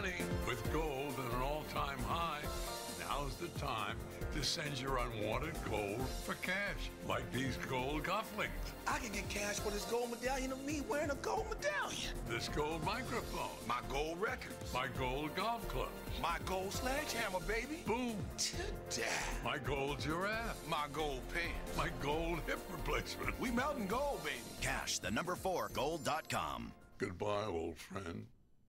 money. With gold at an all time high, now's the time to send your unwanted gold for cash, like these gold cufflinks, I can get cash for this gold medallion of me wearing a gold medallion. this gold microphone, My gold records. my gold golf club, My gold sledgehammer, baby. boom, Today. my gold giraffe, My gold pants. my gold hip replacement. We melting gold, baby. Cash the number 4 gold.com. Goodbye, old friend.